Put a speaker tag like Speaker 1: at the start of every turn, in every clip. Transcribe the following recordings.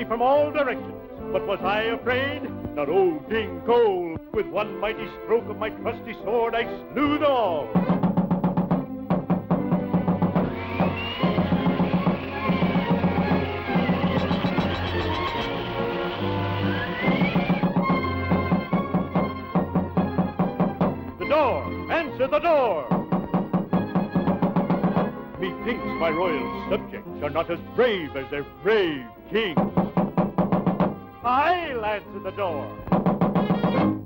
Speaker 1: me from all directions. But was I afraid? Not old King Cole. With one mighty stroke of my trusty sword, I slew them all. The door! Answer the door! Methinks my royal subjects are not as brave as their brave king. I'll answer the door.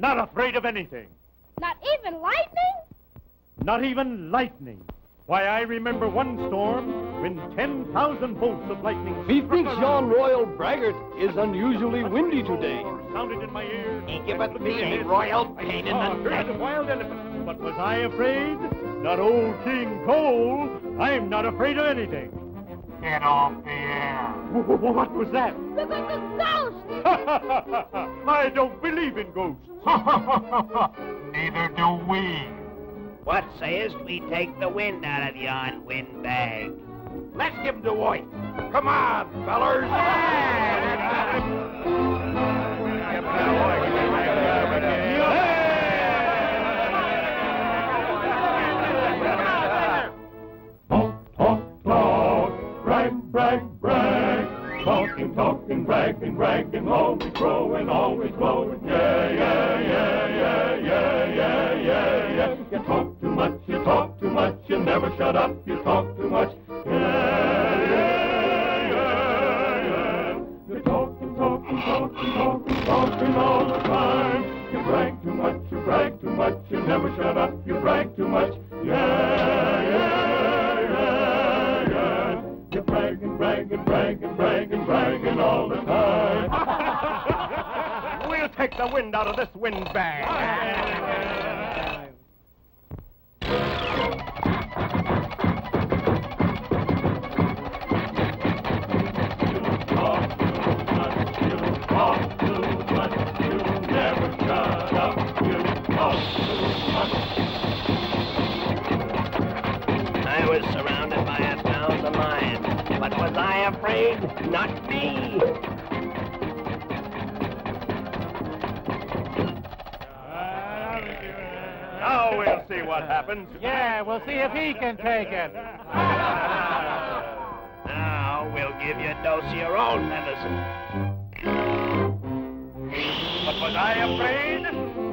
Speaker 1: Not afraid of anything.
Speaker 2: Not even lightning?
Speaker 1: Not even lightning. Why, I remember one storm when 10,000 bolts of lightning
Speaker 3: Methinks yon royal braggart is unusually windy today.
Speaker 1: sounded in my ears.
Speaker 4: He giveth me a royal pain in
Speaker 1: Ah,
Speaker 4: the
Speaker 1: heard the
Speaker 4: neck.
Speaker 1: wild elephant. But was I afraid? Not old King Cole. I'm not afraid of anything.
Speaker 4: Get off the air.
Speaker 1: Wh- wh- What was that?
Speaker 2: Look, look, look, ghost!
Speaker 1: I don't believe in ghosts.
Speaker 4: Neither do we. What sayest we take the wind out of yon windbag? Let's give him the white. Come on, fellers.
Speaker 1: Much, you never shut up, you brag too much. Yeah, yeah, yeah, yeah. You're bragging, bragging, bragging, bragging, bragging all the time.
Speaker 4: We'll take the wind out of this windbag. Was I afraid? Not me.
Speaker 1: Now we'll see what happens.
Speaker 5: Yeah, we'll see if he can take it.
Speaker 4: Now we'll give you a dose of your own medicine.
Speaker 1: But was I afraid?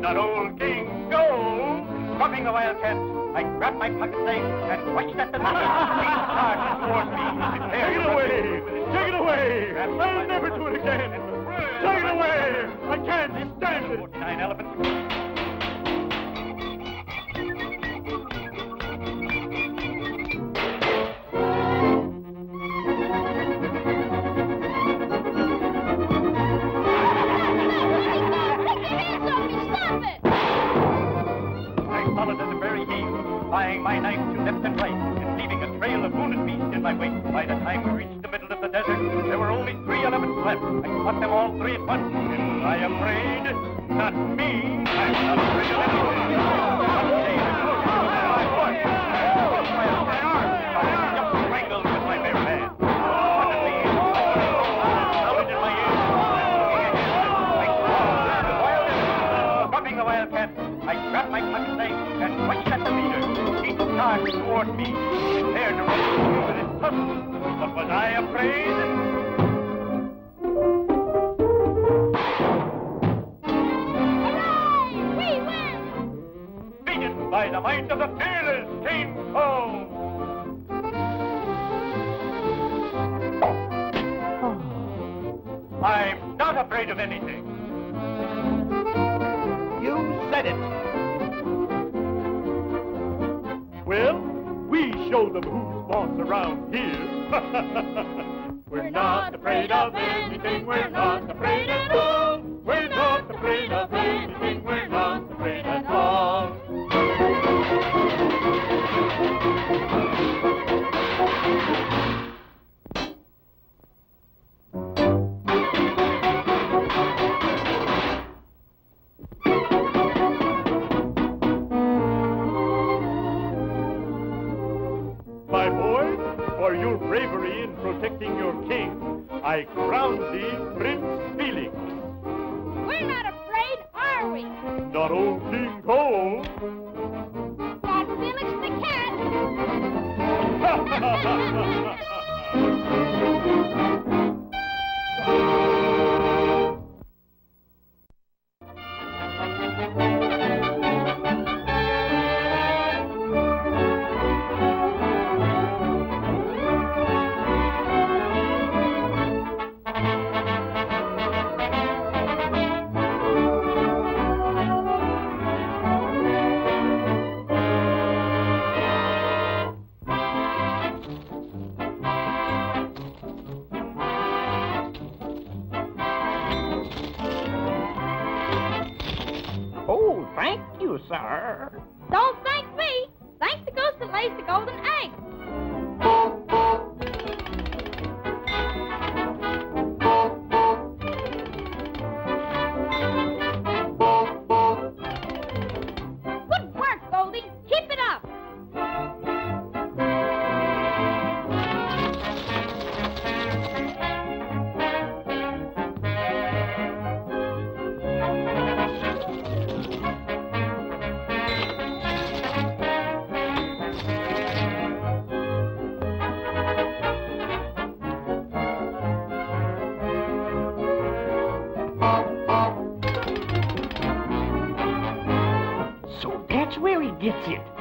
Speaker 1: Not old King Cole. Dropping the wildcat, I grabbed my pocket knife and watched at the leader. He charged toward me. Away! I'll never do it again! Take it away! I can't stand it! Nine elephants. Once. And I am afraid? Not me. I'm not afraid of I with my knife and punched at the leader. He charged toward me, prepared to run with his tusks. But was I afraid?
Speaker 2: Win!
Speaker 1: By the might of the fearless King Cole. I'm not afraid of anything.
Speaker 6: You said it.
Speaker 1: Well, we show them who's boss around here. we're not afraid of anything, we're not afraid at all. We're not afraid of anything,
Speaker 6: Oh, thank you, sir.
Speaker 2: Don't thank me. Thank the goose that lays the golden egg.
Speaker 6: Gets it.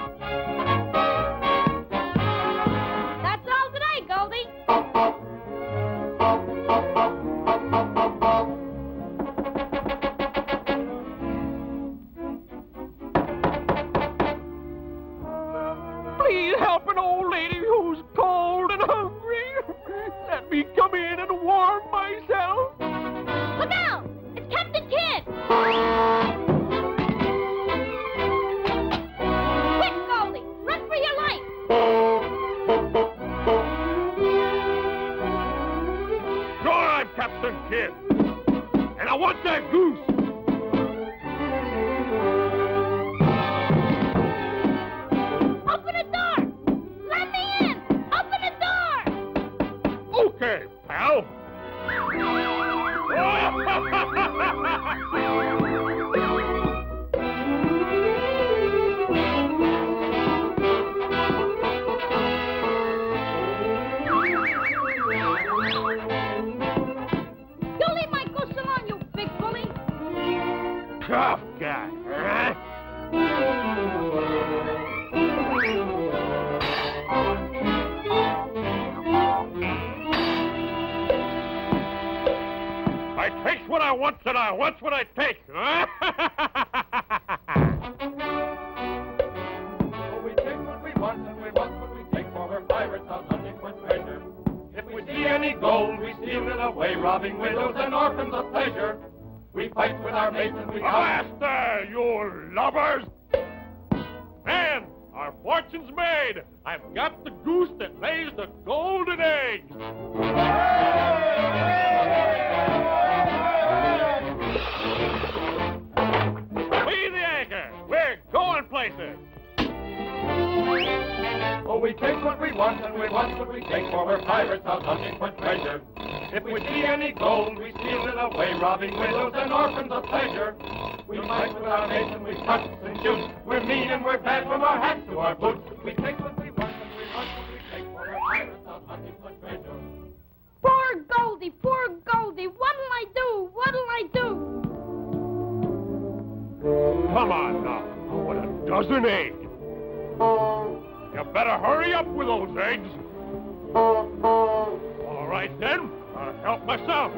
Speaker 1: Robbing widows and orphans of pleasure. We fight with our mates and we... Faster, you lubbers! Man, our fortune's made. I've got the goose that lays the golden eggs. We take what we want and we want what we take, for we're pirates out hunting for treasure. If we see any gold, we steal it away, robbing widows and orphans of pleasure. We fight with our mates and we cut and shoot. We're mean and we're bad from our hats to our boots. We take what we want and we want what we take, for we're pirates out hunting for treasure.
Speaker 2: Poor Goldie, poor Goldie! What'll I do? What'll I do?
Speaker 1: Come on now. Oh, what a dozen eggs. You better hurry up with those eggs. All right then. I'll help myself.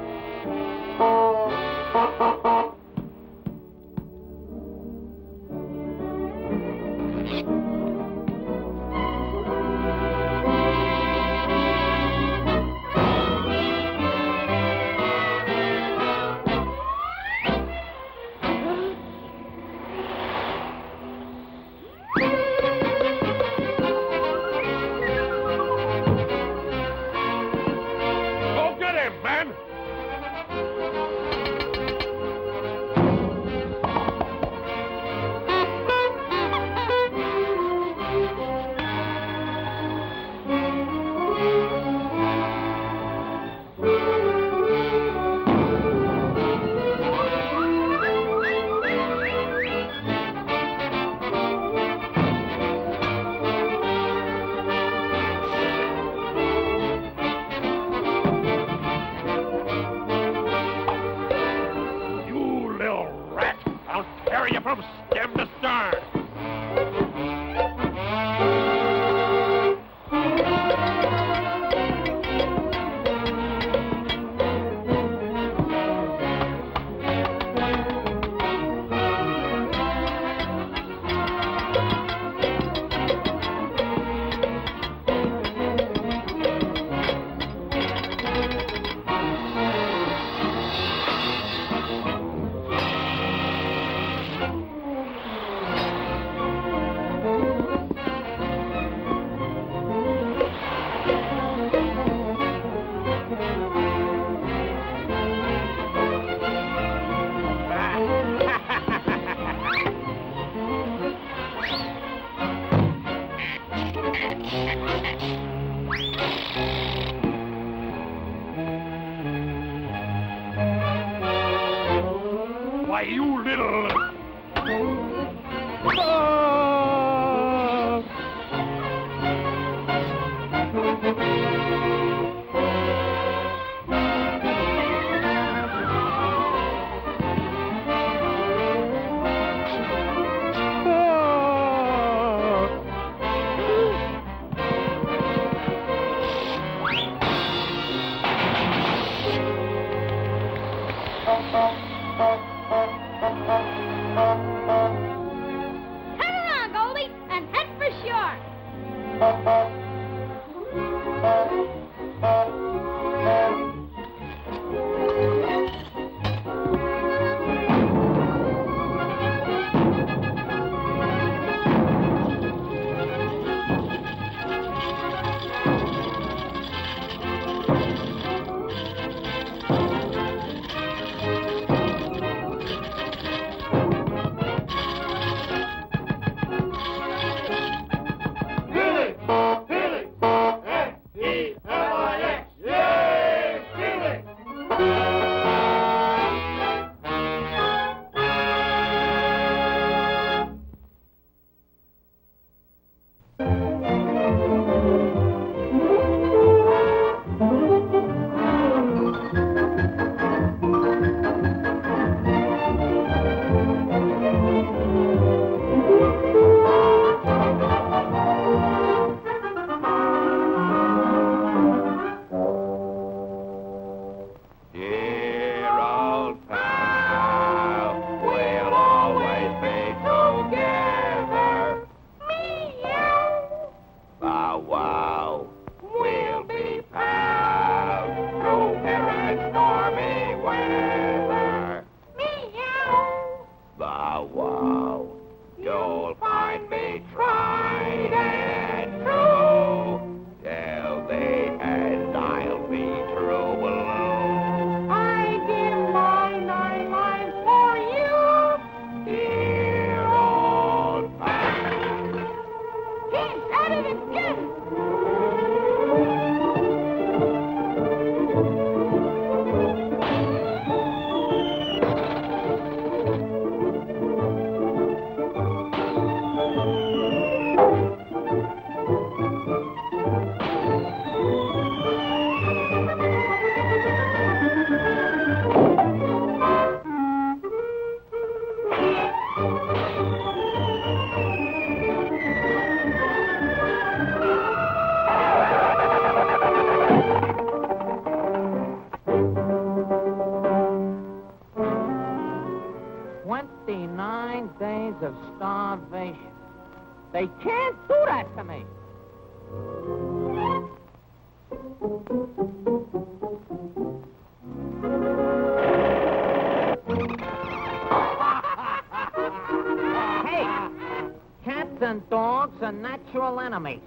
Speaker 7: that to me? hey, cats and dogs are natural enemies.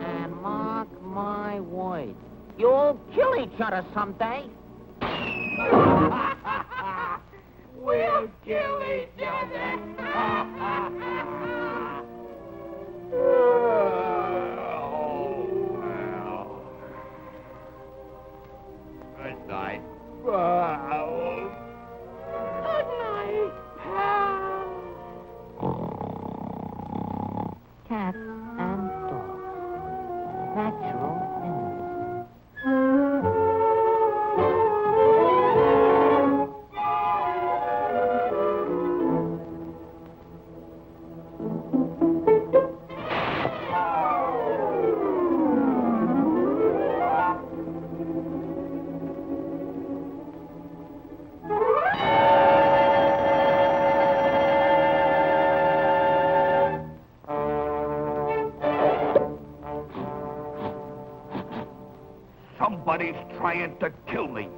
Speaker 7: And mark my words, you'll kill each other someday.
Speaker 8: we'll kill each other.
Speaker 7: died.
Speaker 8: Bah. To kill me.